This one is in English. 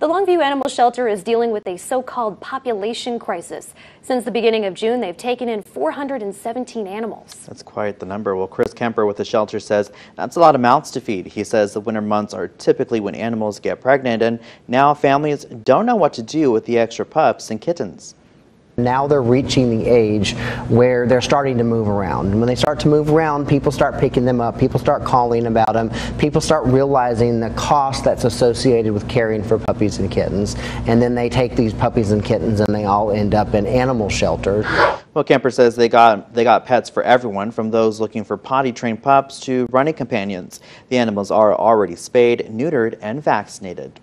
The Longview Animal Shelter is dealing with a so-called population crisis. Since the beginning of June, they've taken in 417 animals. That's quite the number. Well, Chris Kemper with the shelter says that's a lot of mouths to feed. He says the winter months are typically when animals get pregnant, and now families don't know what to do with the extra pups and kittens. Now they're reaching the age where they're starting to move around. And when they start to move around, people start picking them up, people start calling about them, people start realizing the cost that's associated with caring for puppies and kittens. And then they take these puppies and kittens and they all end up in animal shelters. Well, Kemper says they got they got pets for everyone, from those looking for potty trained pups to running companions. The animals are already spayed, neutered, and vaccinated.